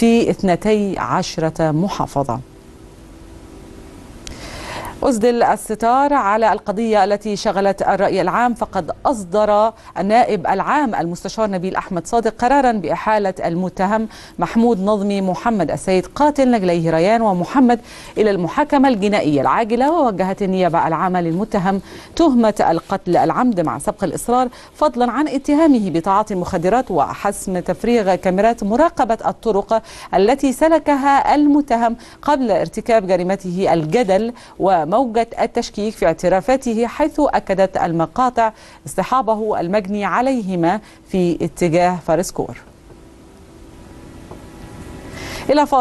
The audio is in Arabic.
في 12 محافظة. أسدل الستار على القضية التي شغلت الرأي العام فقد أصدر النائب العام المستشار نبيل أحمد صادق قرارا بإحالة المتهم محمود نظمي محمد السيد قاتل نجليه ريان ومحمد إلى المحاكمة الجنائية العاجلة ووجهت النيابة العامة للمتهم تهمة القتل العمد مع سبق الإصرار فضلا عن اتهامه بتعاطي المخدرات وحسم تفريغ كاميرات مراقبة الطرق التي سلكها المتهم قبل ارتكاب جريمته الجدل و موجة التشكيك في اعترافاته حيث أكدت المقاطع اصطحابه المجني عليهما في اتجاه فارسكور إلى فاصل